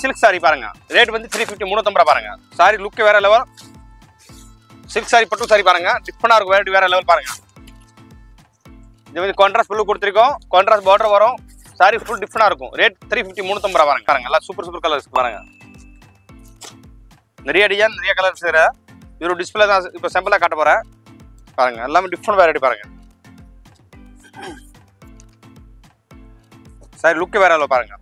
Silk sari பாருங்க. Rate வந்து three fifty முந்நூற்றம்பது பாருங்க. சாரி லுக் வேற லெவல் சில்க் சாரி பட்டு சாரி பாருங்க. டிஃப்ரெண்டாக இருக்கும் வெரைட்டி வேற லெவல் பாருங்க. இது வந்து கான்ட்ராஸ்ட் ஃபுல்லு கொடுத்துருக்கோம். கான்ட்ராஸ்ட் பார்டர் வரும். சாரி ஃபுல் டிஃப்ரெண்டாக இருக்கும். ரேட் த்ரீ ஃபிஃப்டி முந்நூற்றம்பது பாருங்க. பாருங்க எல்லாம் சூப்பர் சூப்பர் கலர்ஸ் பாருங்க. நிறைய டிசைன் நிறைய கலர்ஸ் இருக்கிற ஒரு டிஸ்பிளே தான் இப்போ சிம்பிளாக காட்ட போகிறேன் பாருங்க எல்லாமே டிஃப்ரெண்ட் வெரைட்டி பாருங்க. சாரி லுக்கு வேற level பாருங்க.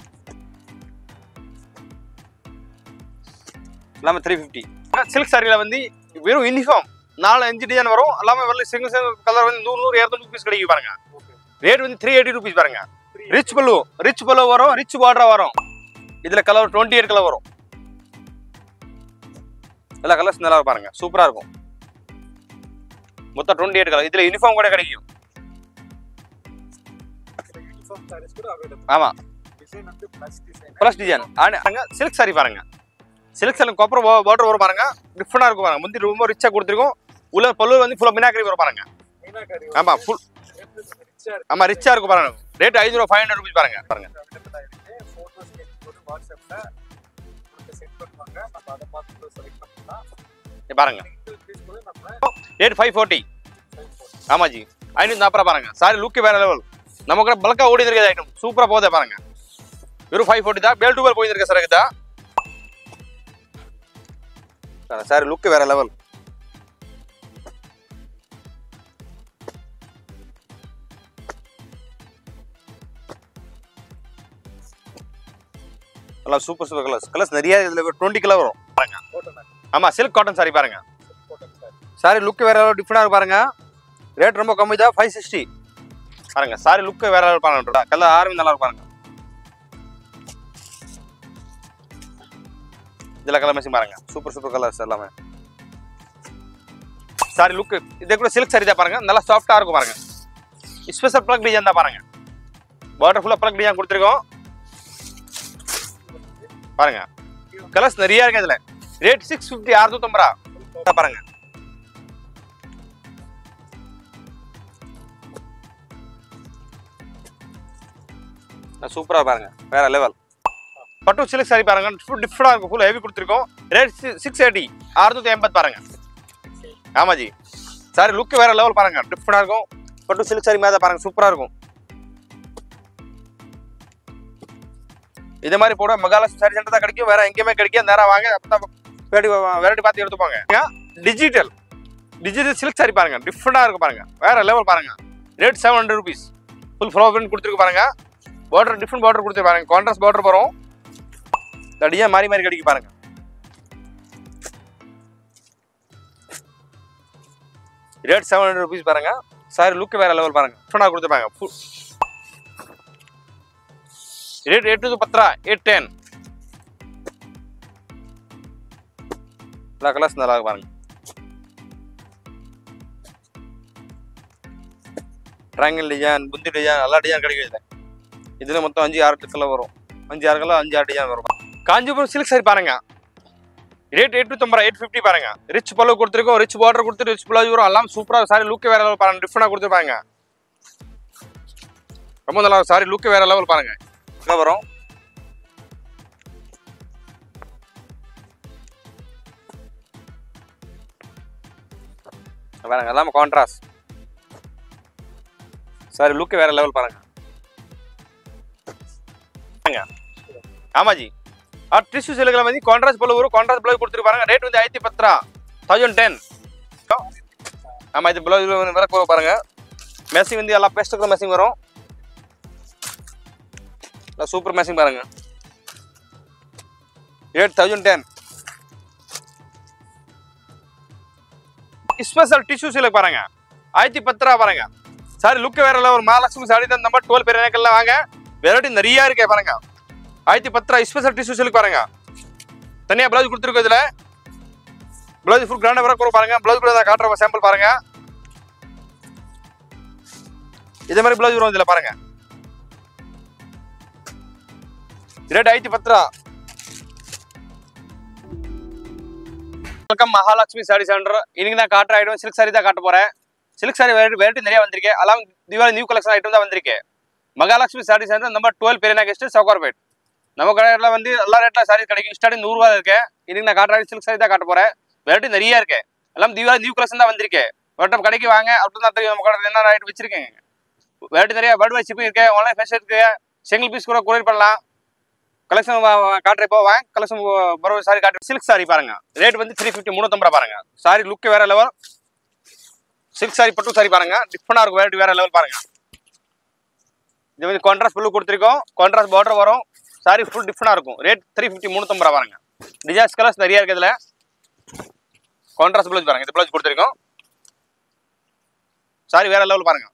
எல்லாமே த்ரீ ஃபிஃப்டி சில்க் சாரியில் வந்து வெறும் யூனிஃபார்ம் நாலு அஞ்சு டிசைன் வரும். எல்லாமே வரல சிங்கிள் சிங்கிள் கலர் வந்து நூறு நூறு இரநூறு ருபீஸ் கிடைக்கும் பாருங்க. ரேட் வந்து த்ரீ எயிட்டி ருபீஸ் பாருங்க. ரிச் பல்லு ரிச் பல்லு வரும் ரிச் பார்டர் வரும். இதில் கலர் டுவெண்ட்டி எயிட் கலர் வரும். எல்லா கலர்ஸ் நல்லா பாருங்க. சூப்பராக இருக்கும். மொத்தம் டுவெண்ட்டி எயிட் கலர் இதில் யூனிஃபார்ம் கூட கிடைக்கும். யூனிஃபார்ம் சாரீஸ் கூட அவைலபிள் ஆமா. டிசைன் வந்து பிளஸ் டிசைன் சில்க் சாரி பாருங்க. சில்க் சாரி அப்புறம் பார்டர் வரும் பாருங்க. டிஃப்ரெண்டாக இருக்கும் பாருங்க. முந்தி ரொம்ப ரிச்சாக கொடுத்துருக்கோம். உள்ள பல்லு வந்து ஃபுல்லாக மினாக்கரி வரும் பாருங்க. மீனாக்காரி ஆமா ஃபுல் ரிச்சா ஆமா ரிச்சா இருக்கும் பாருங்க. ரேட் ஐநூறு ஃபைவ் ஹண்ட்ரட் ருபீஸ் பாருங்க. பாருங்க. பாருங்க. ரேட் ஃபைவ் ஃபோர்ட்டி ஆமாஜி ஐநூறு நாற்பது பாருங்க. சாரி லுக்கு வேற லெவல் நமக்கு பல்கா ஓடி இருக்கிற ஐட்டம் சூப்பரா போதே பாருங்க. வெறும் ஃபைவ் ஃபோர்ட்டி தான். பேல் டு பேல் போயிருக்க சார் இதா சாரி லுக்கு வேற லெவல் நல்லா சூப்பர் சூப்பர் கலர்ஸ் கலர்ஸ் நிறைய இதில் டுவெண்ட்டி கலர் வரும். பாருங்க. ஆமாம் ஆமா சில்க் காட்டன் சாரி பாருங்க. சாரி லுக்கு வேற டிஃப்ரெண்டாக இருக்கு பாருங்க. ரேட் ரொம்ப கம்மி தான் ஃபைவ் சிக்ஸ்டி பாருங்க சாரி லுக்கு வேற லெவல் பாருங்க. கலர் ஆரம்பி நல்லா இருக்கும் பாருங்க. இதில் கலர் மேட்சிங் பாருங்க. சூப்பர் சூப்பர் கலர்ஸ் எல்லாமே. சாரி லுக் இதே கூட சில்க் சாரி தான் பாருங்க. நல்லா சாஃப்டாக இருக்கும் பாருங்க. ஸ்பெஷல் ப்ளக் டிசைன் தான் பாருங்க. பார்டர் ஃபுல்லாக ப்ளக் டிசைன் கொடுத்துருக்கோம். பாருங்க. கலர்ஸ் நிறைய இருக்கு இதில். ரேட் சிக்ஸ் ஃபிஃப்டி அறுநூத்தம்பது ரூபா. பாருங்க. சூப்பரா பாருங்க. வேற லெவல் பட்டு சில்க் சாரி பாருங்க. ஃபுல் டிஃப்ரெண்டாக இருக்கும். ஃபுல் ஹெவி கொடுத்துருக்கோம். ரேட் சிக்ஸ் எயிட்டி அறுநூத்தி எண்பது பாருங்க. ஆமாஜி. சாரி லுக் வேற லெவல் பாருங்க. டிஃப்ரெண்டாக இருக்கும். பட்டு சில்க் சாரி மாதிரி பாருங்க. சூப்பராக இருக்கும். இதே மாதிரி போட மகாலட்சுமி சாரி சென்டர் தான் கிடைக்கும். வேற எங்கேயுமே கிடைக்கும் நேரம் வாங்க. அப்பதான் வெரைட்டி பார்த்து எடுத்துப்பாங்க. டிஜிட்டல் டிஜிட்டல் சில்க் சாரி பாருங்க. டிஃப்ரெண்டாக இருக்கும் பாருங்க. வேற லெவல் பாருங்க. Rate seven hundred rupees full flow print கொடுத்துருக்கு பாருங்க. பார்டர் டிஃப்ரெண்ட் பார்டர் கொடுத்து பாருங்க. கான்ட்ராஸ்ட் பார்டர் போகிறோம் தடியா மாறி மாறி கடிக்க பாருங்க. ரேட் செவன் ஹண்ட்ரட் ருபீஸ் பாருங்க. சாரி லுக் வேற லெவல் பாருங்க. டிஃப்ரெண்டாக கொடுத்துருப்பாங்க. ஃபுல் ரேட் எட்டு டு பத்து ரூபா எயிட் டென் எல்லா கலர்ஸ் நல்லா பாருங்க. ட்ராங்கல் டிசைன் புந்தி டிசைன் எல்லா டிசைன் கிடைக்கும் இதில் இதில் மொத்தம் அஞ்சு ஆறு கலர் வரும். அஞ்சு ஆறு கலர் அஞ்சு ஆறு டிசைன் வரும். காஞ்சிபுரம் சில்க் சாரி பாருங்க. ரேட் எட்டு தொம்பது எயிட் ஃபிஃப்டி பாருங்க. ரிச் பல்லு கொடுத்துருக்கோம் ரிச் பார்டர் கொடுத்து ரிச் பிளவுஸ் வரும் எல்லாம் சூப்பராக சாரி லுக் வேற லெவல் பாருங்க. டிஃப்ரெண்டாக கொடுத்துருப்பாங்க. ரொம்ப நல்லா சாரி லுக் வேற லெவல் பாருங்க. என்ன வரும்? பாருங்க எல்லாமே கான்ட்ராஸ்ட் சாரி லுக் வேற லெவல் பாருங்க. ஆமாஜி. ஆ டிஷ்யூ சிலுக்கில் வந்து கான்ட்ராஸ்ட் பல்லு வரும். கான்ட்ராஸ்ட் பிளவு கொடுத்துருப்பாங்க ரேட் வந்து ஆயிரத்தி பத்து ரூபா தௌசண்ட் டென் ஆமாம் இது பிளவு வந்து விலை பாருங்க. மேசிங் வந்து எல்லாம் பேஸ்ட்டுக்கு மேசிங் வரும். சூப்பர் மேசிங் பாருங்க. Eight thousand ten special tissue silk பாருங்க. ஆயிரத்தி பத்து ரூபா பாருங்க. சாரி லுக்கு வேற ஒரு மகாலட்சுமி சாரி தான் நம்ம டுவெல் பேர் எனக்கெல்லாம் வாங்க. வெரைட்டி நிறைய இருக்கே பாருங்க. ஆயிரத்தி பத்து ரூபாய் ஸ்பெஷல் டிஷ்யூ பாருங்க. தனியாக பிளவுஸ் கொடுத்துருக்கோம் இதில். பிளவுஸ் ஃபுல் கிராண்டாக வர கூட பாருங்க. பிளவுஸ் கூட காட்டுற சாம்பிள் பாருங்க. இதே மாதிரி பிளவுஸ் வரும் இதில் பாருங்க. ரேட் ஆயிரத்தி பத்து ரூபா. வெல்கம் மகாலட்சுமி சாரி சென்டர் இன்னைக்கு நான் காட்டுற ஐட்டம் சில்க் சாரி தான் காட்ட போறேன். சில்க் சாரி வெரைட்டி வெரைட்டி நிறைய வந்திருக்கு. அலாம் தீபாவளி நியூ கலெக்ஷன் ஐட்டம் தான் வந்திருக்கு. Mahalakshmi sari centre number twelve பெரியனா கெஸ்ட் சவுகார்பேட் நம்ம கடையில் வந்து எல்லா ரேட்டில் சாரீஸ் கிடைக்கும். ஸ்டார்டிங் நூறுரூவா இருக்கு. இன்னைக்கு நான் காட்டுற சில்க் சாரி தான் காட்ட போறேன். வெரைட்டி நிறைய இருக்கு. எல்லாம் தீபாவளி நியூ கலெக்ஷன் தான் வந்திருக்கேன் வேட்டம் கடைக்கு வாங்க அப்படின்னு தான் நம்ம கடையில் என்ன ரேட் வச்சிருக்கேன் வெரைட்டி நிறைய பேர்ட் வாட்ச் இருக்கேன் இருக்கு ஆன்லைன் ஃபேஷன் இருக்கு. சிங்கிள் பீஸ் கூட கொரியர் பண்ணலாம். கலெக்ஷன் காட்டுறப்போ வாங்க. கலெக்ஷன் பரவ சாரி காட்டு சில்க் சாரி பாருங்க. ரேட் வந்து த்ரீ ஃபிஃப்டி முந்நூற்றம்பது ரூபா பாருங்க. சாரி லுக் வேற லெவல் சில்க் சாரி பட்டு சாரி பாருங்க. டிஃப்ரெண்டாக இருக்கும். வெரைட்டி வேற லெவல் பாருங்க. இது வந்து கான்ட்ராஸ்ட் புல்லு கொடுத்துருக்கோம். கான்ட்ராஸ்ட் பார்டர் வரும். சாரி ஃபுல் டிஃப்ரெண்டாக இருக்கும். ரேட் த்ரீ ஃபிஃப்டி முந்நூற்றம்பது ரூபா பாருங்க. டிசைன்ஸ் கலர்ஸ் நிறையா இருக்குது இதில். கான்ட்ராஸ்ட் ப்ளவுஸ் பாருங்க. இந்த ப்ளவுஸ் கொடுத்துருக்கோம். சாரி வேற லெவல் பாருங்க.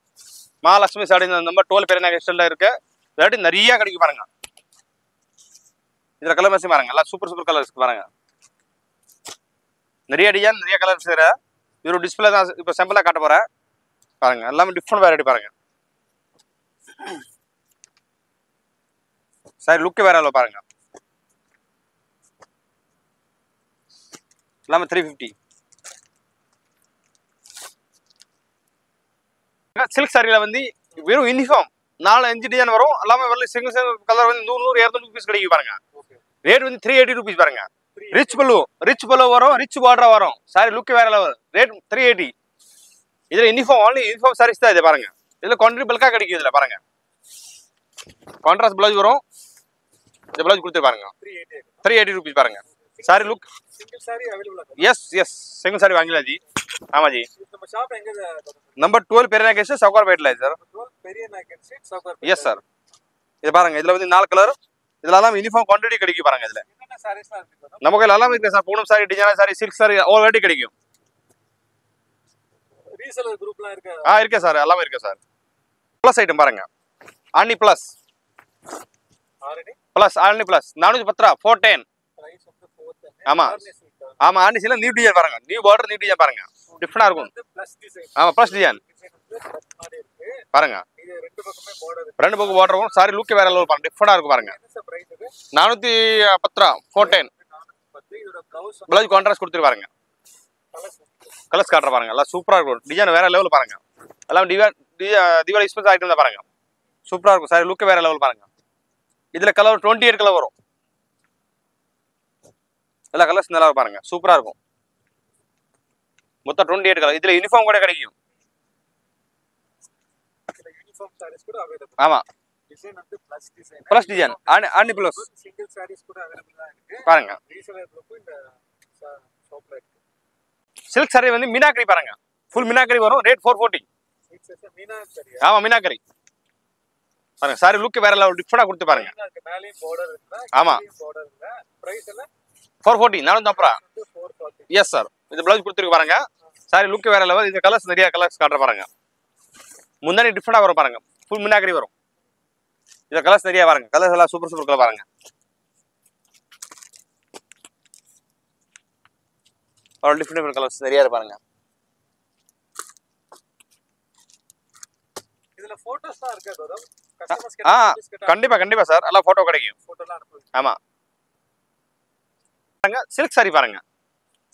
மகாலட்சுமி சாரி நம்பர் டுவெல் பேர் எக்ஸ்டெல்ல இருக்கு. வெரைட்டி நிறைய கிடைக்கும் பாருங்க. இதில் கலர் மேசி பாருங்க. எல்லாம் சூப்பர் சூப்பர் கலர்ஸ் பாருங்க. நிறைய டிசைன் நிறைய கலர்ஸ் இருக்கிற ஒரு டிஸ்பிளே தான் இப்போ சாம்பிளாக காட்ட போகிறேன் பாருங்க. எல்லாமே டிஃப்ரெண்ட் வெரைட்டி பாருங்க. சாரி லுக்கு வேற அளவு பாருங்க. எல்லாமே த்ரீ ஃபிஃப்டி சில்க் சாரியில் வந்து வெறும் யூனிஃபார்ம் நாலு அஞ்சு டிசைன் வரும். எல்லாமே வரல சிங்கிள் சிங்கிள் கலர் வந்து நூறு நூறு இரநூறு ருபீஸ் கிடைக்கும் பாருங்க. ரேட் வந்து த்ரீ எயிட்டி ருபீஸ் பாருங்க. ரிச் பல்லு ரிச் பல்லு வரும் ரிச் பார்டர் வரும். சாரி லுக் வேற லெவல் ரேட் த்ரீ எயிட்டி இதுல யூனிஃபார்ம் only யூனிஃபார்ம் சாரீஸ் தான் இது பாருங்க. இதுல குவான்டிட்டி பல்கா கிடைக்கும் இதுல பாருங்க. கான்ட்ராஸ்ட் பிளவுஸ் வரும். இந்த பிளவுஸ் கொடுத்து பாருங்க. த்ரீ எயிட்டி ருபீஸ் பாருங்க. Sari look yes yes single sari வாங்கிக்கலாம் ஜி. ஆமா ஜி. நம்பர் டுவெல் பெரிய கேஸ் சவுகார் பேட்ல சார் எஸ் சார் இது பாருங்க இதுல வந்து நாலு கலர் இதுல எல்லாம் யூனிஃபார்ம் குவான்டிட்டி கிடைக்கும் பாருங்க இதுல. நம்ம கையில் எல்லாமே இருக்கு sir Poonam sari designer sari silk sari ஒரு வெரைட்டி கிடைக்கும் ஆ இருக்கே சார் எல்லாமே இருக்கு சார் ப்ளஸ் ஐட்டம் பாருங்க. ஆனி ப்ளஸ் ப்ளஸ் ஆனி ப்ளஸ் நானூற்றி பத்து ரூபா. ஃபோர் டென் ஆமாம் ஆமாம் ஃபோர் ஆமா. ஆமா நியூ டிசைன் பாருங்க. நியூ பார்டர் நியூ டிசைன் பாருங்க. டிஃப்ரெண்டா இருக்கும். ஆமாம் ப்ளஸ் டிசைன் ஆமா டிசைன் பாருங்க. ரெண்டு பக்கம் பார்டர் இருக்கும் சாரி லுக் வேற லெவல் பாருங்க. டிஃப்ரெண்டா இருக்கும் பாருங்க. நானூற்றி பத்து ரூபா. ஃபோர் டென் பத்து ப்ளவுஸ் கான்ட்ராஸ்ட் கொடுத்துரு பாருங்க. கலர்ஸ் காட்டுற பாருங்க. எல்லாம் சூப்பரா இருக்கும். டிசைன் வேற லெவல் பாருங்க. எல்லாம் டிவா தீபாவளி எக்ஸ்பென்ஸ் ஆகிட்டு இருந்தா பாருங்க. சூப்பரா இருக்கும். சாரி லுக் வேற லெவல் பாருங்க. இதுல கலர் டுவெண்ட்டி எயிட் கலர் வரும். எல்லா கலர்ஸ் நல்லா பாருங்க. சூப்பரா இருக்கும். மொத்தம் டுவெண்ட்டி எயிட் கலர் இதுல யூனிஃபார்ம் கூட கிடைக்கும். ஆமா. ப்ளஸ் டிசைன் ஆனி ப்ளஸ் பாருங்க. சில்க் சாரி வந்து மீனாக்கரி பாருங்க. ஃபுல் மீனாக்கரி வரும். ரேட் ஃபோர் ஃபோர்ட்டி ஆமா மீனாக்கரி பாருங்க. சாரி லுக் வேற லெவல் டிஃப்ரெண்டா கொடுத்து பாருங்க. ஆமா. Four forty four forty yes sir இது பிளவுஸ் கொடுத்துருக்கு பாருங்க. சாரி லுக் வேற லெவல் இந்த கலர்ஸ் நிறைய கலர்ஸ் காட்டுற பாருங்க. முந்தானி டிஃப்ரெண்டாக வரும் பாருங்க. ஃபுல் மினாக்கரி வரும். இந்த கலர்ஸ் நிறைய பாருங்க. கலர்ஸ் எல்லாம் சூப்பர் சூப்பர் கலர் பாருங்க. ஒரு டிஃப்ரெண்ட் டிஃப்ரெண்ட் கலர்ஸ் நிறைய இருக்கு பாருங்க. இதுல போட்டோஸ் தான் இருக்கு ஆ கிட்ட கண்டிப்பா கண்டிப்பா சார். எல்லாம் போட்டோ கிடைக்கும். போட்டோலாம் அனுப்புங்க ஆமா. பாருங்க சில்க் சாரி பாருங்க.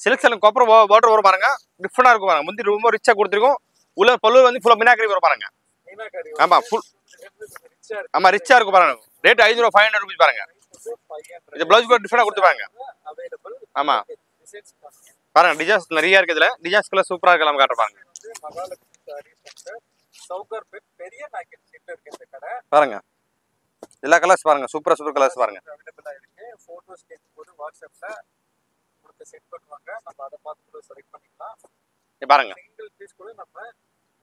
சில்க் சாரி கொப்பரம் பார்டர் வரும் பாருங்க. டிஃப்ரெண்டா இருக்கும் பாருங்க. முந்தி ரொம்ப ரிச்சா கொடுத்துருக்கோம். உள்ள பல்லு வந்து ஃபுல்லா மினாக்கரி வரும் பாருங்க. மீனா கறி ஆமா, full- ரிச்சா இருக்கு. ஆமா ரிச்சா இருக்கும் பாருங்க. ரேட் ஐநூறு ஃபைவ் ஹண்ட்ரட் ருபீஸ் பாருங்க. இது பிளவுஸ் கூட டிஃப்ரெண்டா கொடுத்து பாருங்க. அவைலபிள் ஆமா. டிசைன்ஸ் பாருங்க. டிசைன்ஸ் நிறைய இருக்கு இதுல. டிசைன்ஸ் கலர் சூப்பரா இருக்கலாம் காட்டுற பாருங்க. சவுகர் பெரிய நாயக்கன் ஸ்ட்ரீட்ல இருக்கு இந்த கடை. பாருங்க. எல்லா கலர்ஸ் பாருங்க. சூப்பரா சூப்பர் கலர்ஸ் பாருங்க. அவைலபிளா இருக்கு. போட்டோஸ் கேட்கும்போது வாட்ஸ்அப்ல உங்களுக்கு சென்ட் பண்ணுவாங்க. நம்ம அதை பார்த்து கூட செலக்ட் பண்ணிக்கலாம். பாருங்க. சிங்கிள் பீஸ் கூட நம்ம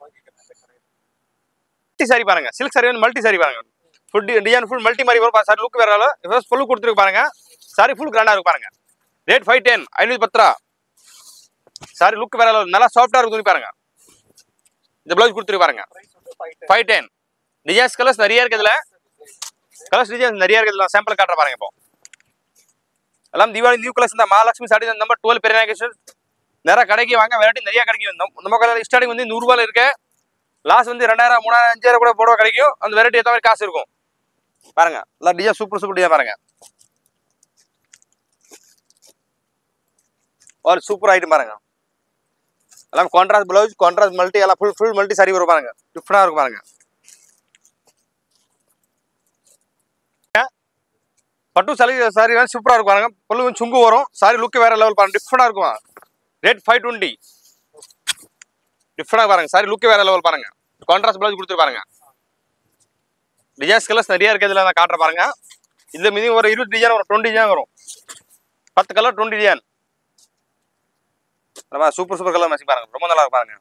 வாங்கிக்கலாம் இந்த கடையில். மல்டி சாரி பாருங்க. சில்க் சாரி வந்து மல்டி சாரி பாருங்க. ஃபுல் டிசைன் ஃபுல் மல்டி மாதிரி வரும். சாரி லுக் வேற ஃபர்ஸ்ட் ஃபுல் கொடுத்துருக்கு பாருங்க. சாரி ஃபுல் கிராண்டா இருக்கு பாருங்க. ரேட் ஃபைவ் டென் ஐநூத்தி பத்து ரூபா. சாரி லுக் வேற level. நல்லா சாஃப்டா இருக்கு துணி பாருங்க. இந்த பிளவுஸ் கொடுத்துட்டு பாருங்க. ஃபைவ் டென் டிசைன்ஸ் கலர்ஸ் நிறைய இருக்குதுல கலர்ஸ் டிசைன்ஸ் நிறைய இருக்குது சாம்பிள் காட்டுற பாருங்க இப்போ. எல்லாம் தீபாவளி நியூ கலர்ஸ் இந்த மகாலட்சுமி சாடி நம்பர் டுவெல் பெரிய நாகேஸ்வர் நிறைய கடைக்கு வாங்க. வெரைட்டி நிறைய கிடைக்கும். நம்ம- நம்ம கடையில் ஸ்டார்டிங் வந்து நூறுரூவால இருக்கு. லாஸ்ட் வந்து ரெண்டாயிரம் மூணாயிரம் அஞ்சாயிரம் கூட போட கிடைக்கும். அந்த வெரைட்டி ஏற்ற மாதிரி காசு இருக்கும். பாருங்க. எல்லாம் டிசைன் சூப்பர் சூப்பர் டிசைன் பாருங்க. ஒரு சூப்பர் ஐட்டம் பாருங்க. எல்லாம் கான்ட்ராஸ்ட் பிளவுஸ் கான்ட்ராஸ்ட் மல்டி எல்லாம் ஃபுல் ஃபுல் மல்டி சரி வரும் பாருங்க. டிஃப்ரெண்டாக இருக்கும் பாருங்க. பட்டு சரி சாரி வேணும் சூப்பராக இருக்கும் பாருங்க. பல்லு சுங்கு வரும். சாரி லுக்கு வேற லெவல் பாருங்க. டிஃப்ரெண்டாக இருக்கும் ரேட் ஃபைவ் டுவெண்ட்டி டிஃப்ரெண்டாக பாருங்க. சாரி லுக்கு வேற லெவல் பாருங்க. கான்ட்ராஸ்ட் ப்ளவுஸ் கொடுத்துரு பாருங்க. டிசைன்ஸ் கலர்ஸ் நிறையா இருக்கிறதுல நான் காட்டுற பாருங்க. இந்த மீதி ஒரு இருபது டிசைன் வரும் டுவெண்ட்டி டிசைன் வரும். பத்து கலர் டுவெண்ட்டி டிசைன் நம்ம சூப்பர் சூப்பர் கலர் மேட்சிங் பாருங்க. ரொம்ப நல்லா இருக்கு பாருங்க.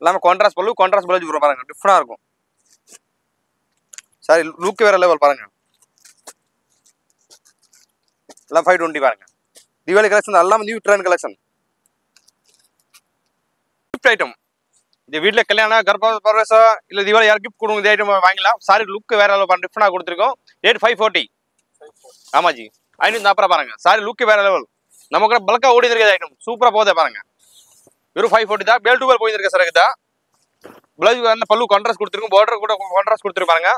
எல்லாமே கான்ட்ராஸ்ட் பல்லு கான்ட்ராஸ்ட் ப்ளவுஸ் வரும் பாருங்க. டிஃப்ரெண்டாக இருக்கும். சாரி லுக்கு வேற லெவல் பாருங்க. எல்லாம் ஃபைவ் டுவெண்ட்டி பாருங்க. தீபாவளி கலெக்ஷன் எல்லாம் new trend collection gift item இது வீட்டில் கல்யாணம் கர்ப்ப பரவேசம் இல்லை தீபாவளி யார் கிஃப்ட் கொடுங்க இந்த ஐட்டம் வாங்கலாம் சாரி லுக் வேற லெவல் டிஃப்ரெண்டாக கொடுத்துருக்கோம். ரேட் ஃபைவ் ஃபோர்ட்டி ஆமாஜி. ஐநூற்றி நாற்பது பாருங்க. சாரி லுக் வேற லெவல் நம்ம கூட பல்காக ஓடி இருக்க ஐட்டம் சூப்பராக போதே பாருங்க. வெறும் ஃபைவ் ஃபோர்ட்டி தான். பேல் டூ பேல் போயிருக்க சார் இதுதான். பிளவுஸ் வந்து பல்லு கான்ட்ராஸ்ட் கொடுத்துருக்கும். பார்டர் கூட கான்ட்ராஸ்ட் கொடுத்துருக்கு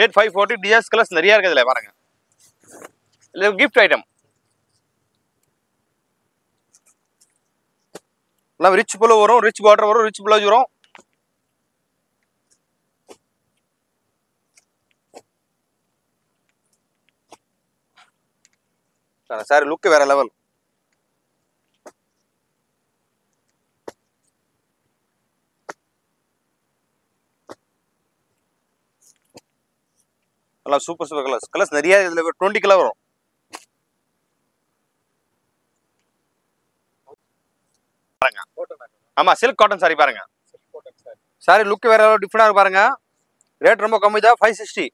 ரேட் ஃபைவ் ஃபோர்ட்டி டிஎஸ் கலர்ஸ் நிறைய இருக்குது இதில் பாருங்க. இது கிஃப்ட் ஐட்டம் எல்லாம் ரிச் புல்லு வரும். ரிச் பார்டர் வரும். ரிச் பிளவுஸ் வரும். சார் லுக் வேற லெவல் நல்லா சூப்பர் சூப்பர் கலர்ஸ் கலர்ஸ் நிறைய இதுல டுவெண்ட்டி கலர் வரும். பாருங்க. ஆமா சில்க் காட்டன் சாரி பாருங்க. சாரி லுக்கு வேற டிஃப்ரெண்டாக இருக்கு பாருங்க. ரேட் ரொம்ப கம்மி தான். ஃபைவ் சிக்ஸ்டி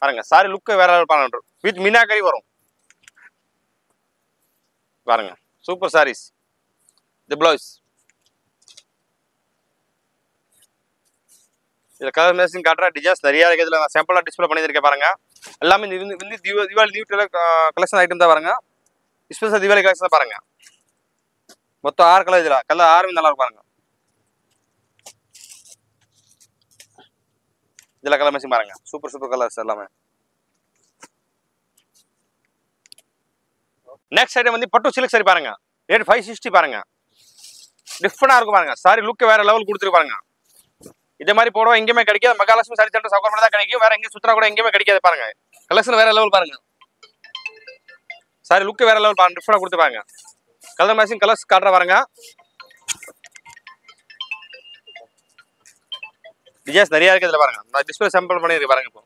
பாருங்க சாரி லுக்கு வேற பாருங்க வித் மீனாக்கறி வரும். பாருங்க. சூப்பர் சாரீஸ் தி பிளவுஸ் இதில் கலர் மேசிங் காட்டுற டிசைன்ஸ் நிறையா இருக்குது இதில் நான் சாம்பிளாக டிஸ்பிளே பண்ணியிருக்கேன் பாருங்க. எல்லாமே இந்த வந்து இந்த தீபாவளி நியூ கலெக்ஷன் ஐட்டம் தான் பாருங்க. ஸ்பெஷல் தீபாவளி கலெக்ஷன் தான் பாருங்க. மொத்தம் ஆறு கலர் இதில். கலர் ஆறுமே நல்லா இருக்கும் பாருங்க. இதில் கலர் மேசிங் பாருங்க. சூப்பர் சூப்பர் கலர்ஸ் எல்லாமே. நெக்ஸ்ட் ஐட்டம் வந்து பட்டு சிலுக்கு சாரி பாருங்க. ரேட் ஃபைவ் சிக்ஸ்டி பாருங்க. டிஃப்ரெண்டாக இருக்கும் பாருங்க. சாரி லுக் வேற லெவல் கொடுத்துருக்கு பாருங்க. இதே மாதிரி போடுவோம் எங்கேயுமே கிடைக்காது. மகாலட்சுமி சரி சென்ற சவுக்கர் தான் கிடைக்கும். வேற எங்கேயும் சுத்தனா கூட எங்கேயுமே கிடைக்காது பாருங்க. கலெக்ஷன் வேற லெவல் பாருங்க. சாரி லுக் வேற லெவல் பாருங்க டிஃப்ரெண்டாக கொடுத்து பாருங்க. கலர் மேட்சிங் கலர்ஸ் காட்டுற பாருங்க. டிசைன்ஸ் நிறைய இருக்கு இதுல பாருங்க. நான் டிஸ்பிளே சாம்பிள் பண்ணியிருக்கு பாருங்க இப்போ.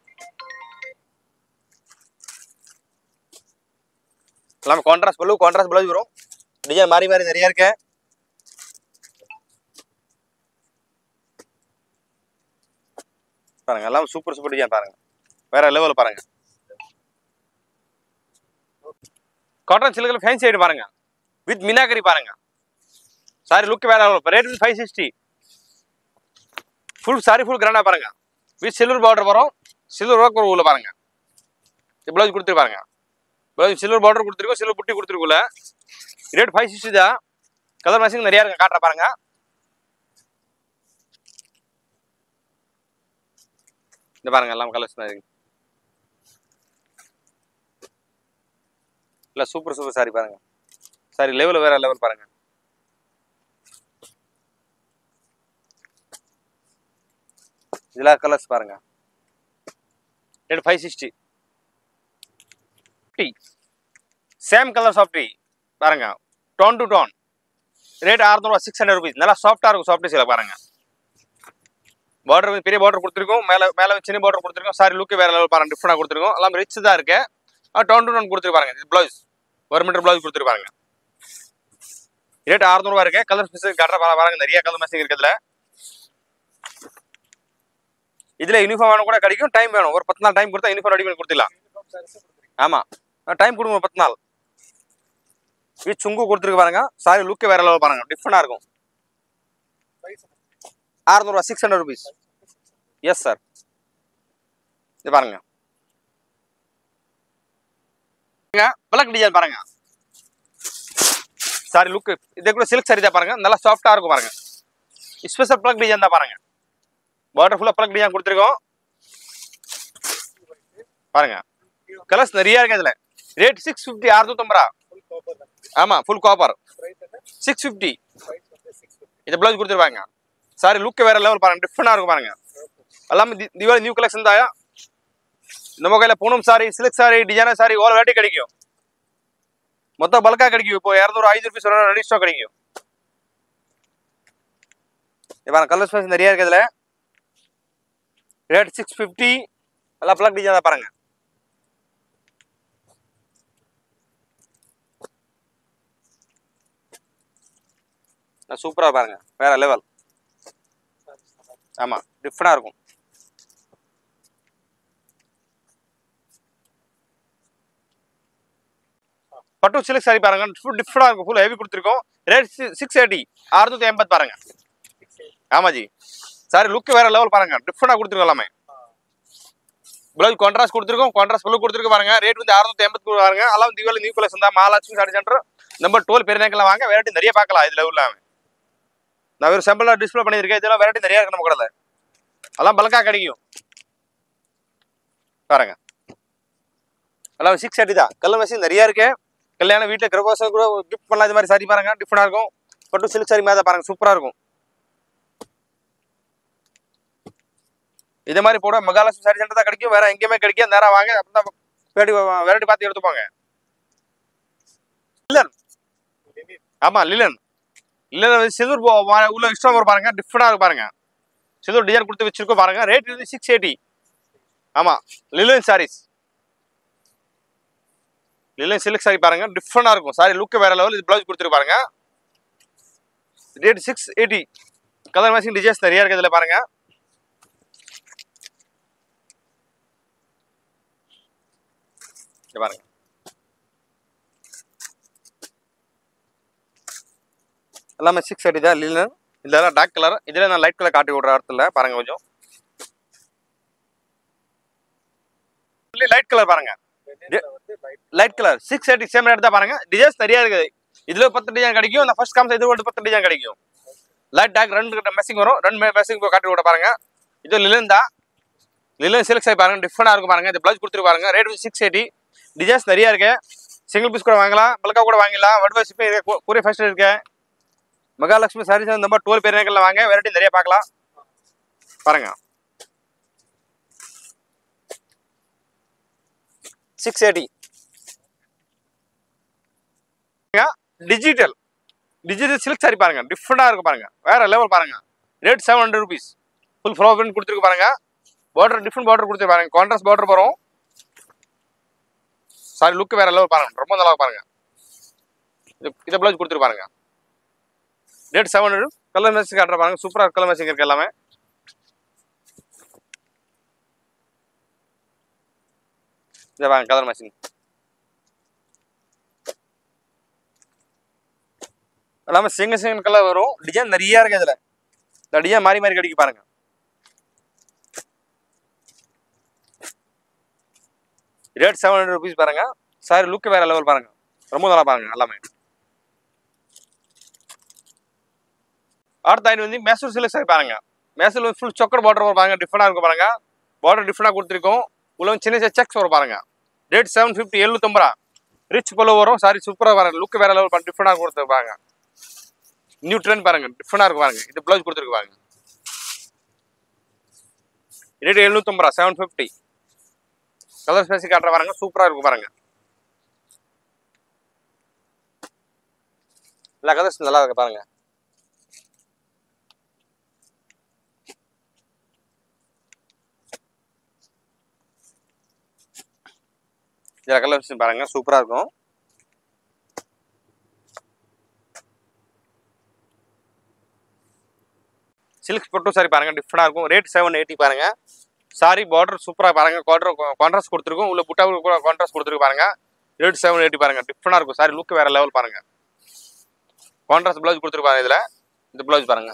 எல்லாமே கான்ட்ராஸ்ட் பல்லு கான்ட்ராஸ்ட் பிளவுஸ் வரும். டிசைன் மாறி மாறி நிறைய இருக்கு. பாருங்க எல்லாம் சூப்பர் சூப்பர் டிசைன் பாருங்க. வேற லெவல் பாருங்க. காட்டன் சில்கில் ஃபேன்சி ஐட்டம் பாருங்க. வித் மினாகரி பாருங்க. சாரி லுக் வேற rate five sixty full sari full கிராண்டா பாருங்க. வித் சில்வர் பார்டர் வரும். சில்வர் ஒர்க் ஒரு உள்ள பாருங்க. பிளவுஸ் கொடுத்துருப்பாருங்க பிளவுஸ் சில்வர் பார்டர் கொடுத்துருக்கோம் சில்வர் புட்டி கொடுத்துருக்குள்ள ரேட் ஃபைவ் சிக்ஸ்டி தான். கலர் மேட்சிங் நிறைய இருக்கு காட்டுற பாருங்க. இந்த பாருங்க எல்லாம் கலர்ஸ் இருக்கு. இல்ல சூப்பர் சூப்பர் சாரி பாருங்க. சாரி லெவல் வேற லெவல் பாருங்க. இதுல கலர்ஸ் பாருங்க. Rate five sixty same colour softy பாருங்க. டோன் டு டோன் ரேட் அறுநூறுவா சிக்ஸ் ஹண்ட்ரட் ருபீஸ் நல்லா சாஃப்டாக இருக்கும் சாஃப்டி சில பாருங்க. பார்டர் பெரிய பார்டர் கொடுத்துருக்கோம். மேலே மேலே சின்ன பார்டர் கொடுத்துருக்கோம். சாரி லுக்கு வேற லெவல் பாருங்க. டிஃப்ரெண்டாக கொடுத்துருக்கோம். எல்லாம் ரிச் தான் இருக்கு. டவுன் டு டவுன் கொடுத்துருப்பாருங்க இது ப்ளவுஸ் ஒரு மீட்டர் ப்ளவுஸ் கொடுத்துருப்பாருங்க ரேட் அறுநூறுவா இருக்கு. கலர் ஸ்பெசிஃபிக் கட்டுற பல பாருங்க. நிறைய கலர் மிஸ்ஸிங் இருக்குதுல இதுல. யூனிஃபார்ம் வேணும் கூட கிடைக்கும். டைம் வேணும். ஒரு பத்து நாள் டைம் கொடுத்தா யூனிஃபார்ம் ரெடி பண்ணி கொடுத்துடலாம். ஆமாம் ஆமா டைம் கொடுங்க பத்து நாள். இது சுங்கு கொடுத்துருக்கு பாருங்க. சாரி லுக்கு வேற லெவல் பாருங்க. டிஃப்ரெண்டாக இருக்கும். அறுநூறுவா six hundred rupees yes sir இது பாருங்க. பிளக் டிசைன் பாருங்க. சாரி லுக் இதே கூட சில்க் சாரி தான் பாருங்க. நல்லா சாஃப்டா இருக்கும் பாருங்க. ஸ்பெஷல் பிளக் டிசைன் தான் பாருங்க. பார்டர் ஃபுல்லா பிளக் டிசைன் கொடுத்துருக்கோம். பாருங்க. கலர்ஸ் நிறைய இருக்கு இதுல. ரேட் சிக்ஸ் ஃபிஃப்டி அறுநூத்தம்பது ரூபா. ஆமா full copper six fifty price வந்து இது ப்ளவுஸ் கொடுத்துருப்பாங்க. சாரி லுக்கு வேற லெவல் பாருங்க. டிஃப்ரெண்டா இருக்கும் பாருங்க. எல்லாமே தி- தீபாவளி நியூ கலெக்ஷன் தான் நம்ம கையில் Poonam sari silk sari designer sari over வேட்டி கிடைக்கும் மொத்தம் பல்கா கிடைக்கும் இப்போ இரநூறு ஐநூறு பீஸ் ரெடி ஸ்டாக் கிடைக்கும் இப்போ கலர் ஸ்பேஸ் நிறைய இருக்குது இதில் ரேட் சிக்ஸ் ஃபிஃப்டி எல்லாம் பிளாக் டிசைன் தான் பாருங்க சூப்பராக பாருங்க வேற லெவல் ஆமாம் டிஃப்ரெண்டாக இருக்கும் பட்டு சில்க் சாரி பாருங்க. ஃபுல் டிஃப்ரெண்டாக இருக்கும். ஃபுல் ஹெவி கொடுத்துருக்கோம். ரேட் சிக்ஸ் எயிட்டி அறுநூத்தி எண்பது பாருங்க. ஆமா ஜி சாரி லுக் வேற லெவல் பாருங்க. டிஃப்ரெண்டாக கொடுத்துருக்கோம் எல்லாமே. பிளவுஸ் கான்ட்ராஸ்ட் கொடுத்துருக்கோம். கான்ட்ராஸ்ட் பிளவு கொடுத்துருக்கு பாருங்க. ரேட் வந்து அறுநூத்தி எண்பது பாருங்க. எல்லாம் தீபாவளி நியூ கலெக்ஷன் தான். Mahalakshmi sari centre number twelve பெருநேக்கெல்லாம் வாங்க. வெரைட்டி நிறைய பார்க்கலாம் இதில் உள்ள நான் ஒரு சிம்பிளாக டிஸ்பிளே பண்ணியிருக்கேன். இதெல்லாம் வெரைட்டி நிறைய இருக்கு நம்ம கடையில். எல்லாம் பல்காக கிடைக்கும். பாருங்க. எல்லாம் சிக்ஸ் எயிட்டி தான். கல்லு மெஷின் நிறைய இருக்குது கல்யாணம் வீட்டில் கிரகோசம் கூட கிஃப்ட் பண்ணலாம் இது மாதிரி சாரி பாருங்க டிஃப்ரெண்டாக இருக்கும். பட்டு சில்க் சாரி மாதிரி பாருங்க சூப்பராக இருக்கும். இதே மாதிரி போட மகாலட்சுமி சாரி சென்டர் தான் கிடைக்கும். வேற எங்கேயுமே கிடைக்கும் நேரம் வாங்க அப்படின்னா வேடி வெரைட்டி பார்த்து எடுத்துப்பாங்க லிலன் ஆமாம் லிலன் லிலன் வந்து சிதூர் உள்ள இஷ்டம் வரும் பாருங்க டிஃப்ரெண்டாக இருக்கும் பாருங்க. சிதூர் டிசைன் கொடுத்து வச்சிருக்கோம் பாருங்க. ரேட் வந்து சிக்ஸ் எயிட்டி ஆமாம் linen saris linen silk sari பாருங்க. டிஃப்ரெண்டாக இருக்கும். சாரி லுக் வேற லெவல் இது ப்ளவுஸ் கொடுத்துரு பாருங்க. Rate six eighty colour matching designs நிறைய இருக்குது இதில் பாருங்க. பாருங்க. எல்லாமே சிக்ஸ் எயிட்டி தான். லிலன் இதெல்லாம் டார்க் கலர் இதில் நான் லைட் கலர் காட்டி விடுற இடத்துல பாருங்க கொஞ்சம். லைட் கலர் பாருங்க. Light colour six eighty same rate தான் பாருங்க. டிசைன்ஸ் நிறைய இருக்குது. இதுல பத்து டிசைன் கிடைக்கும். இந்த ஃபர்ஸ்ட் காமிச்ச இது ஒரு பத்து டிசைன் கிடைக்கும். லைட் டாக் ரெண்டு கிட்ட மெஸ்ஸிங் வரும். ரெண்டு மெஸ்ஸிங் காட்டி விட பாருங்க. இது லிலன் தான். லிலன் சில்க் சாரி பாருங்க. டிஃப்ரெண்டாக இருக்கும் பாருங்க. இது ப்ளவுஸ் கொடுத்துருக்கு பாருங்க. ரேட் சிக்ஸ் எயிட்டி டிசைன்ஸ் நிறைய இருக்கு. சிங்கிள் பீஸ் கூட வாங்கலாம். பல்கா கூட வாங்கலாம் வடுவா ஷிப்பிங் இருக்கு கூறிய ஃபர்ஸ்ட் இருக்கு. மகாலட்சுமி சாரி நம்பர் டுவெல் பேர் வாங்க. வெரைட்டி நிறைய பார்க்கலாம். பாருங்க. Six eighty digital digital silk sari பாருங்க. டிஃப்ரெண்டாக இருக்கு பாருங்க. வேற லெவல் பாருங்க. Rate seven hundred rupees full flow print கொடுத்துருக்கு பாருங்க. பார்டர் டிஃப்ரெண்ட் பார்டர் கொடுத்து பாருங்க. கான்ட்ராஸ்ட் பார்டர் வரும் சாரி லுக் வேற லெவல் பாருங்க. ரொம்ப நல்லா பாருங்க. இது இதை ப்ளவுஸ் கொடுத்துருக்கு பாருங்க. Rate seven hundred colour matching காட்டுற பாருங்க. சூப்பராக கலர் மேட்சிங் இருக்கு எல்லாமே. இதை பாருங்க கலர் மேட்சிங் எல்லாமே சிங்க சிங்க கலர் வரும் டிசைன் நிறைய இருக்கு இதுல இந்த டிசைன் மாறி மாறி கிடைக்கு பாருங்க ரேட் செவன் ஹண்ட்ரட் ருபீஸ் பாருங்க சாரி லுக் வேற லெவல் பாருங்க ரொம்ப நல்லா பாருங்க எல்லாமே அடுத்த ஐநூறு வந்து மேசூர் சில்க் சாரி பாருங்க மேசூர் ஃபுல் சொக்கர் பார்டர் வரும் பாருங்க டிஃப்ரெண்டாக இருக்கும் பாருங்க பார்டர் டிஃப்ரெண்டாக கொடுத்துருக்கோம் உள்ள சின்ன சின்ன செக்ஸ் வரும் பாருங்க ரேட் செவன் ஃபிஃப்டி எழுநூத்தம்பது ரூபா. ரிச் பல்லு வரும். சாரி சூப்பராக பாருங்க லுக் வேற லெவல் டிஃப்ரெண்டாக கொடுத்துருப்பாங்க நியூ ட்ரெண்ட் பாருங்க. டிஃப்ரெண்டாக இருக்கு பாருங்க. இது ப்ளவுஸ் கொடுத்துருக்கு பாருங்க. ரேட் எழுநூத்தம்பது ரூபா செவன் ஃபிஃப்டி கலர் ஸ்பேசி காட்டுற பாருங்க. சூப்பராக இருக்கும் பாருங்க. எல்லா கலர்ஸ் நல்லா இருக்கு பாருங்க. இதில் கலர்ஸ் பாருங்க சூப்பராக இருக்கும். சில்க் பட்டும் சாரி பாருங்க டிஃப்ரெண்டாக இருக்கும். ரேட் செவன் எயிட்டி பாருங்க. சாரி பார்டர் சூப்பராக பாருங்க. குவாட்ரு கான்ட்ராஸ்ட் கொடுத்துருக்கும். உள்ள புட்டாவுக்கு கூட கான்ட்ராஸ்ட் கொடுத்துருக்கு பாருங்க. ரேட் செவன் எயிட்டி பாருங்க. டிஃப்ரெண்டாக இருக்கும். சாரி லுக் வேற லெவல் பாருங்க. கான்ட்ராஸ்ட் ப்ளவுஸ் கொடுத்துருப்பாங்க இதில். இந்த ப்ளவுஸ் பாருங்க.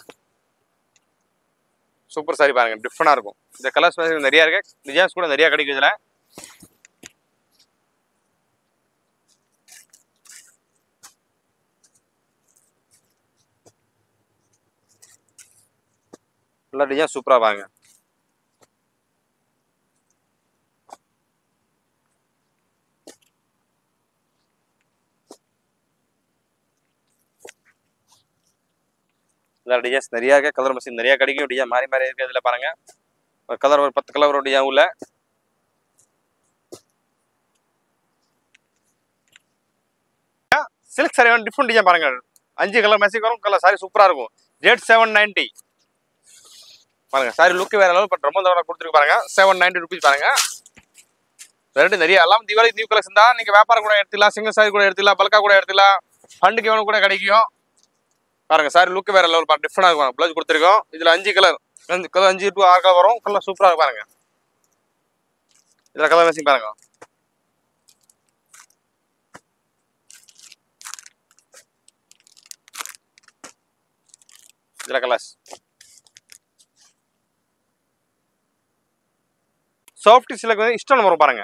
சூப்பர் சாரி பாருங்க. டிஃப்ரெண்டாக இருக்கும். இந்த கலர்ஸ் நிறையா இருக்குது டிசைன்ஸ் கூட நிறையா கிடைக்கும் இதில். நல்லா டிசைன் சூப்பராக வாங்க. நல்லா டிசைன்ஸ் நிறையா இருக்குது கலர் மிஷின் நிறையா கிடைக்கும். டிசைன் மாறி மாறி இருக்குது அதில் பாருங்கள் கலர் ஒரு பத்து கலர் ஒரு டிசைன் உள்ள சில்க் சாரி டிஃப்ரெண்ட் டிசைன் பாருங்கள் அஞ்சு கலர் மெசேஜ் வரும் கலர் சாரி சூப்பராக இருக்கும். ஜெட் செவன் நைன்ட்டி பாருங்க சாரி லுக் வேற லெவல் பட் ரொம்ப தவிர கொடுத்துருக்கு பாருங்க. செவன் நைன்டி ருபீஸ் பாருங்க. ரெண்டு நிறைய எல்லாம் தீபாவளி நியூ கலெக்ஷன் தான் நீங்க வியாபாரம் கூட எடுத்துலாம் சிங்கிள் சாரி கூட எடுத்துலாம் பல்கா கூட எடுத்துக்கலாம். ஃபண்டுக்கு வேணும் கூட கிடைக்கும். பாருங்க சாரி லுக் வேற லெவல் பாருங்க டிஃப்ரெண்டாக இருக்கும் ப்ளவுஸ் கொடுத்துருக்கோம். இதுல அஞ்சு கலர் அஞ்சு கலர் அஞ்சு டூ ஆறு கலர் வரும். கலர் சூப்பரா இருக்கும் பாருங்க. இதுல கலர் மேசிங் பாருங்க. இதுல கலர்ஸ் சாஃப்ட் சில்க் வந்து இஷ்டம் வரும் பாருங்க.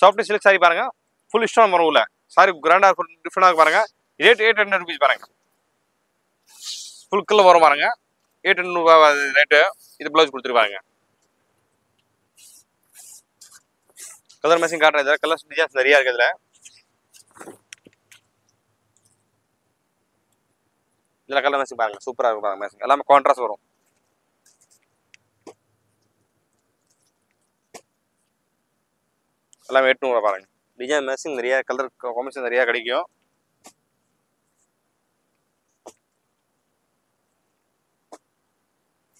சாஃப்ட் சிலக் சாரி பாருங்க. ஃபுல் இஷ்டம் வரும் உள்ள. சாரி கிராண்டா டிஃப்ரெண்டாக பாருங்க. ரேட் எயிட் ஹண்ட்ரட் ருபீஸ் பாருங்க. ஃபுல் கில் வரும் பாருங்க. எயிட் ஹண்ட்ரட் ரேட்டு இது ப்ளவுஸ் கொடுத்துருப்பாருங்க கலர் மேட்சிங் காட்டுறேன் இதில். கலர்ஸ் டிசைன்ஸ் நிறைய இருக்கு இதில். இதில் கலர் மேசிங் பாருங்க. சூப்பராக இருக்கும் பாருங்க மேசிங் எல்லாமே கான்ட்ராஸ்ட் வரும். எல்லாம் எட்நூறுவா பாருங்க. டிசைன் மேட்சிங் நிறைய கலர் காம்பினேஷன் நிறைய கிடைக்கும்.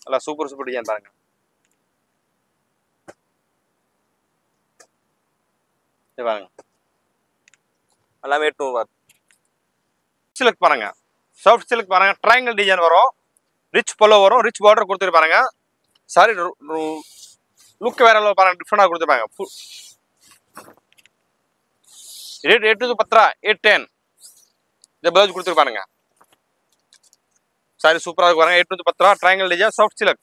நல்லா சூப்பர் சூப்பர் டிசைன் பாருங்க. இது பாருங்க. எல்லாமே எட்நூறுவா சிலக் பாருங்க. சாஃப்ட் சிலுக்கு பாருங்க. ட்ரையாங்கல் டிசைன் வரும். ரிச் பல்லோ வரும். ரிச் பார்டர் கொடுத்துருப்பாருங்க சாரி லுக் வேற level பாருங்க. டிஃப்ரெண்டாக கொடுத்துருப்பாங்க ரேட் எட்டு பத்து ரூபா எயிட் டென் இந்த பிளவுஸ் கொடுத்துருப்பானுங்க சாரி சூப்பராக இருக்கு பாருங்க. எட்நூத்தி பத்து ரூபா triangle design soft silk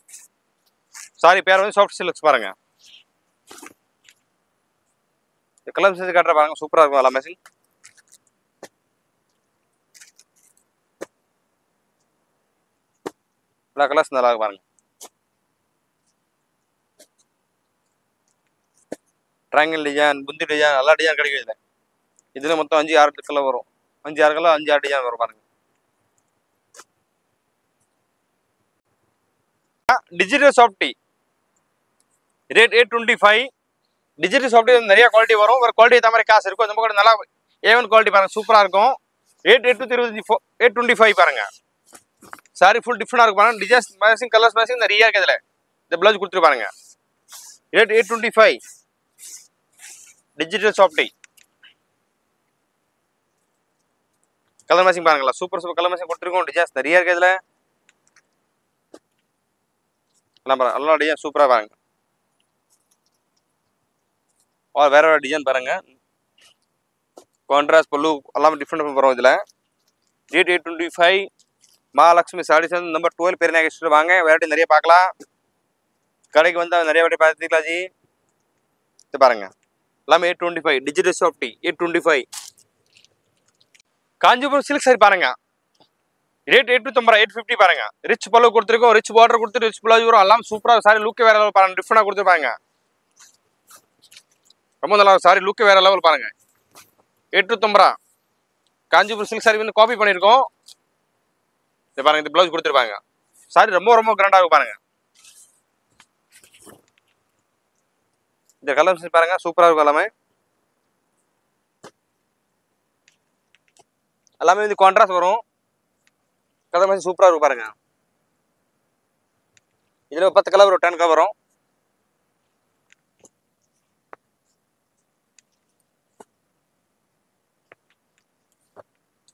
sari பேர் வந்து சாஃப்ட் சிலக்ஸ் பாருங்க. இந்த கலர் செஞ்சு காட்டுற பாருங்க. சூப்பராக இருக்கும் எல்லா மெஷின் எல்லா கலர்ஸ் நல்லா இருக்கு பாருங்க. ட்ரையாங்கிள் டிசைன் புந்தி டிசைன் எல்லா டிசைன் கிடைக்கும் இதில். இதில் மொத்தம் அஞ்சு ஆறு கலர் வரும். அஞ்சு ஆறு கலர் அஞ்சு ஆறு டிசைன் வரும் பாருங்க. Digital softy rate eight twenty five digital softy நிறைய குவாலிட்டி வரும். ஒரு குவாலிட்டி ஏற்ற மாதிரி காசு இருக்கும். நம்ம கூட நல்லா ஏவன் குவாலிட்டி பாருங்கள் சூப்பராக இருக்கும். ரேட் எட்டு இருபத்தஞ்சி ஃபோ எயிட் டுவெண்ட்டி ஃபைவ் பாருங்கள் சாரி ஃபுல் டிஃப்ரெண்டாக இருக்கும் பாருங்கள் டிசைன்ஸ் மேசிங் கலர்ஸ் மேசிங் நிறைய இருக்குது இதில். இந்த blouse கொடுத்துருப்பாருங்க rate eight twenty five digital softy colour matching பாருங்களா. சூப்பர் சூப்பர் கலர் மேசிங் கொடுத்துருக்கோம். டிசைன்ஸ் நிறைய இருக்குது இதில். எல்லாம் நல்லா டிசைன் சூப்பராக பாருங்க. ஆ வேற வேற டிசைன் பாருங்க. கான்ட்ராஸ்ட் பல்லு எல்லாமே டிஃப்ரெண்ட் வரும் இதில். Rate eight twenty five Mahalakshmi saris வந்து நம்பர் டுவெல் பெரிய ஸ்டோர் வாங்க வெரைட்டி நிறைய பார்க்கலாம். கடைக்கு வந்து நிறைய வாட்டி பார்த்துக்கலாம் ஜி. இது பாருங்க. எல்லாமே eight twenty five digital softy eight twenty five Kanchipuram silk sari பாருங்க. ரேட் எயிட் தொம்பது எயிட் ஃபிஃப்டி பாருங்க. ரிச் பல்லு கொடுத்துருக்கோம் ரிச் பார்டர் கொடுத்து ரிச் பிளவுஸ் வரும். எல்லாம் சூப்பராக சாரி லுக் வேற லெவல் பாருங்க. டிஃப்ரெண்டாக கொடுத்துருப்பாங்க ரொம்ப நல்லா சாரி லுக் வேற லெவல் பாருங்க. எட்டு தொம்பரா காஞ்சிபுரம் சில்க் சாரி வந்து காப்பி பண்ணியிருக்கோம். இது பாருங்க இந்த பிளவுஸ் கொடுத்துருப்பாங்க. சாரி ரொம்ப ரொம்ப கிராண்டாக இருக்கும் பாருங்க. இந்த கலர்ஸ் பாருங்க. சூப்பராக இருக்கும் எல்லாமே. எல்லாமே வந்து கான்ட்ராஸ்ட் வரும். கலர் மாதிரி சூப்பராக இருக்கும் பாருங்க. இதில் பத்து கலர் டென் கலர் வரும்.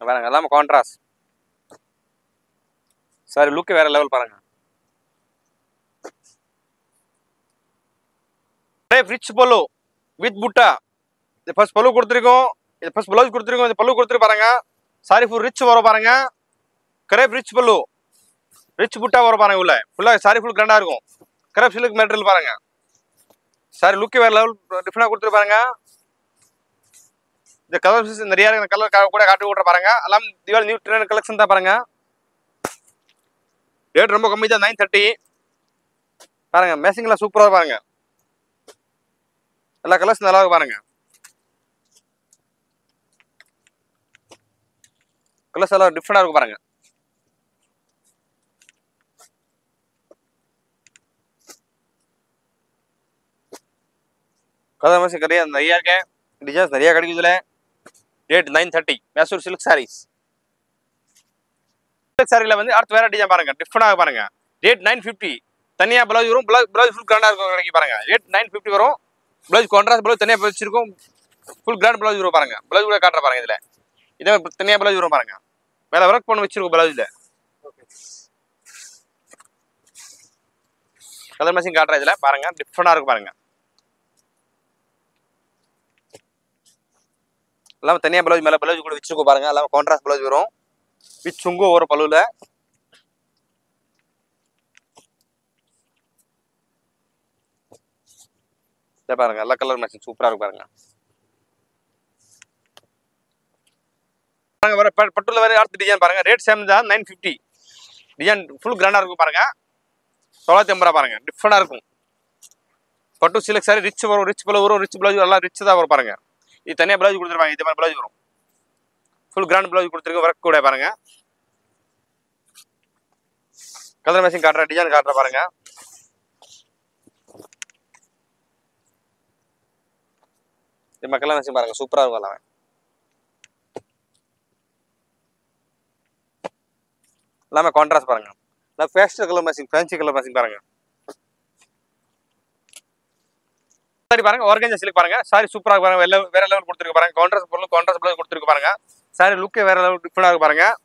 பாருங்க எல்லாமே கான்ட்ராஸ்ட் சாரி லுக்கு வேற லெவல் பாருங்க. ரிச் பல்லு வித் புட்டா. இது ஃபர்ஸ்ட் பல்லு கொடுத்துருக்கோம். இது ஃபர்ஸ்ட் ப்ளவுஸ் கொடுத்துருக்கோம். இது பல்லு கொடுத்துரு பாருங்க. சாரி ஃபுல் ரிச் வரும் பாருங்க. கரேப் ரிச் பல்லு. ரிச் புட்டா வரும் பாருங்க உள்ள. ஃபுல்லாக சாரி ஃபுல் கிராண்டாக இருக்கும். கரேப் சிலுக்கு மெட்டீரியல் பாருங்க. சாரி லுக்கு வேறு லெவல் டிஃப்ரெண்டாக கொடுத்துரு பாருங்க. இந்த கலர் நிறைய இருக்கு கலர் கூட காட்டி விட்ற பாருங்க. எல்லாம் தீபாவளி நியூ ட்ரெண்ட் கலெக்ஷன் தான் பாருங்க. ரேட் ரொம்ப கம்மி தான் நைன் தேர்ட்டி பாருங்க மேசிங்லாம் சூப்பராக பாருங்க. எல்லா கலர்ஸ் நல்லா பாருங்க. கலர்ஸ் எல்லாம் டிஃப்ரெண்டாக இருக்கும் பாருங்க. கலர் மேசிங் நிறைய நிறையா இருக்கேன் டிசைன்ஸ் நிறைய கிடைக்குதுல date rate nine thirty Mysore silk saris silk சாரியில் வந்து அடுத்து வேற டிசைன் பாருங்க. டிஃப்ரெண்டாக பாருங்க. ரேட் நைன் ஃபிஃப்டி தனியாக ப்ளவுஸ் வரும். ப்ளவுஸ் ப்ளவுஸ் ஃபுல் கிராண்டாக இருக்கும் கிடைக்கி பாருங்க. ரேட் நைன் ஃபிஃப்டி வரும். ப்ளவுஸ் கான்ட்ராஸ்ட் ப்ளவுஸ் தனியாக வச்சிருக்கும். ஃபுல் கிராண்ட் ப்ளவுஸ் வரும் பாருங்க. ப்ளவுஸ் கூட காட்டுற பாருங்க இதில். இதே தனியாக ப்ளவுஸ் வரும் பாருங்க. மேலே ஒர்க் பண்ணி வச்சிருக்கோம் ப்ளவுஸில் கலர் மிஷின் காட்டுற இதில். பாருங்க. டிஃப்ரெண்டாக இருக்கும் பாருங்க. எல்லாம் தனியாக ப்ளவுஸ் மேலே ப்ளவுஸ் கூட வச்சிருக்கோம் பாருங்க. எல்லாம் கான்ட்ராஸ்ட் ப்ளவுஸ் வரும். வித் சுங்கும் ஒரு பழுவில் இதை பாருங்க எல்லா கலர் மேட்சிங் சூப்பராக இருக்கு பாருங்க. பாருங்க வர பட்டுள்ள வேறு அடுத்த டிசைன் பாருங்க ரேட் சேம் தான் நைன் ஃபிஃப்டி டிசைன் ஃபுல் கிராண்டாக இருக்கும் பாருங்க. தொள்ளாயிரத்தி ஐம்பது ரூபா பாருங்க டிஃப்ரெண்டாக இருக்கும். பட்டு சிலக் சாரி ரிச் வரும் ரிச் பிளவு வரும் ரிச் ப்ளவுஸ் எல்லாம் ரிச் தான் வரும் பாருங்க. இது தனியாக ப்ளவுஸ் கொடுத்துருப்பாங்க இது மாதிரி ப்ளவுஸ் வரும். ஃபுல் கிராண்ட் ப்ளவுஸ் கொடுத்துருக்கு ஒர்க் கூட பாருங்க. கலர் மேட்சிங் காட்டுற டிசைன் காட்டுற பாருங்க. இது மக்கள்லாம் மேட்சிங் பாருங்க சூப்பராக இருக்கும் எல்லாமே. எல்லாமே கான்ட்ராஸ்ட் பாருங்க. எல்லாம் pastel colour matching fancy colour matching பாருங்க. சாரி பாருங்க ஆர்கஞ்சா சிலுக்கு பாருங்க. சாரி சூப்பரா பாருங்க வெள்ள- வேற லெவல் கொடுத்துருக்கு பாருங்க. கான்ட்ராஸ்ட் பொருள் கான்ட்ராஸ்ட் ப்ளவுஸ் கொடுத்துருக்கு பாருங்க. சாரி லுக்கே வேற லெவல் டிஃப்ரெண்டாக இருக்கு பாருங்க.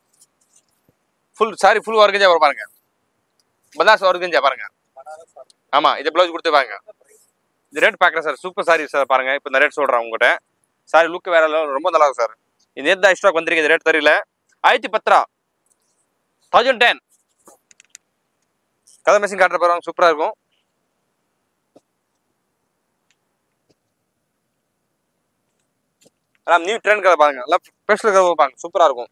ஃபுல் சாரி ஃபுல் ஆர்கஞ்சா வரும் பாருங்க. பதாஸ் ஆர்கஞ்சா பாருங்க. ஆமா இது ப்ளவுஸ் பாருங்க. இது ரேட் பார்க்குறேன் சார் சூப்பர் சாரி சார் பாருங்க இப்போ இந்த ரேட் சொல்கிறேன் உங்கள்கிட்ட சாரி லுக் வேற level, ரொம்ப நல்லா இருக்கும் சார் இது நேற்று தான் ஸ்டாக் வந்திருக்கு ரேட் தெரியல. ஆயிரத்தி பத்ரா தௌசண்ட் டென் கதை மிஷின் காட்டுற பாருங்க சூப்பராக இருக்கும். எல்லாம் நியூ ட்ரெண்ட் கதை பாருங்க. எல்லாம் ஸ்பெஷல் கதை பாருங்க. சூப்பராக இருக்கும்.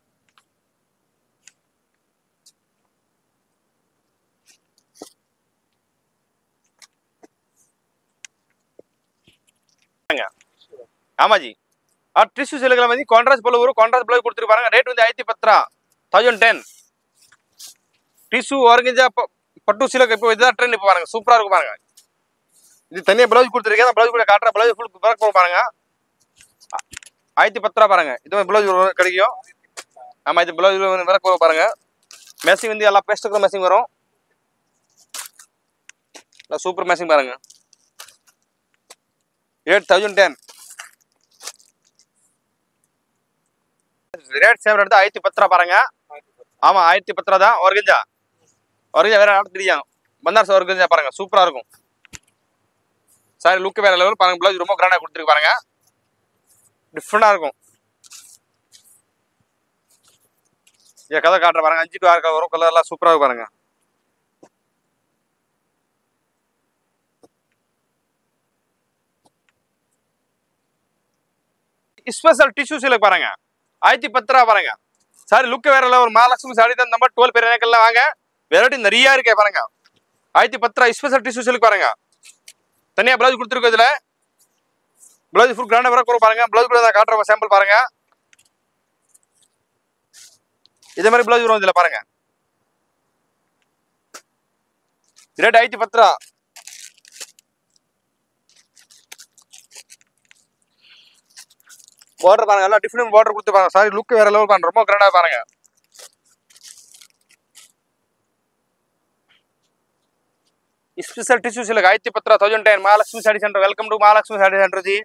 ஆமாஜி. ஆ டிஷ்யூ சிலுக்கில் வந்து கான்ட்ராஸ்ட் ப்ளவு வரும். கான்ட்ராஸ்ட் ப்ளவு கொடுத்துருப்பாங்க ரேட் வந்து ஆயிரத்தி பத்ரா தௌசண்ட் டென் டிஷ்யூ ஆர்கஞ்சா பட்டு சிலக்கு இப்போ இதுதான் ட்ரெண்ட் இப்போ பாருங்க. சூப்பராக இருக்கும் பாருங்க. இது தனியாக ப்ளவுஸ் கொடுத்துருக்கேன். அந்த ப்ளவுஸ் கூட காட்டுற ப்ளவுஸ் ஃபுல் பிறக்க பண்ண பாருங்க. ஆயிரத்தி பத்து ரூபா பாருங்க. இது ப்ளவுஸ் கிடைக்கும். ஆமாம் இது ப்ளவுஸ் பிறக்க பாருங்க. மெஷின் வந்து எல்லா பேஸ்ட்டுக்கும் மெஷின் வரும். சூப்பர் மெஷின் பாருங்க. Eight thousand ten rate same எடுத்து ஆயிரத்தி பத்து ரூபா பாருங்க. ஆமாம் ஆயிரத்தி பத்து ரூபா தான் ஒர்கஞ்சா. ஒர்கஞ்சா வேற நாட்டு தெரியும் பந்தார்ஸ் ஒர்கஞ்சா பாருங்க சூப்பராக இருக்கும். சாரி லுக் வேற லெவல் பாருங்க ப்ளவுஸ் ரொம்ப கிராண்டாக கொடுத்துருக்கு பாருங்க. டிஃப்ரெண்டாக இருக்கும். கதை காட்டுற பாருங்க அஞ்சு டு ஆறு கலர் வரும் கலர் எல்லாம் இருக்கும் பாருங்க. ஸ்பெஷல் டிஷ்யூ சிலக் பாருங்க. ஆயிரத்தி பத்து ரூபா பாருங்க. சாரி லுக்கு வேற இல்லை ஒரு மகாலட்சுமி சாரி தான் நம்ம டுவெல் பேர் எனக்கெல்லாம் வாங்க. வெரைட்டி நிறைய இருக்கே பாருங்க. ஆயிரத்தி பத்து ரூபா ஸ்பெஷல் டிஷ்யூ சிலக் பாருங்க. தனியா பிளவுஸ் கொடுத்துருக்கோம் இதுல. பிளவுஸ் ஃபுல் கிராண்டா வர பாருங்க. பிளவுஸ் கூட காட்டுற சாம்பிள் பாருங்க. இதே மாதிரி பிளவுஸ் வரும் இதுல பாருங்க. ரேட் ஆயிரத்தி பத்து ரூபா. பார்டர் பாருங்க எல்லாம் டிஃப்ரெண்ட் பார்டர் கொடுத்து பாருங்க. சாரி லுக் வேற லெவல் பாருங்க. ரொம்ப கிராண்டா பாருங்க. ஸ்பெஷல் டிஷ்யூ சிலக் ஆயிரத்தி பத்து ரூபா thousand ten Mahalakshmi sari centre welcome to Mahalakshmi sari centre ji.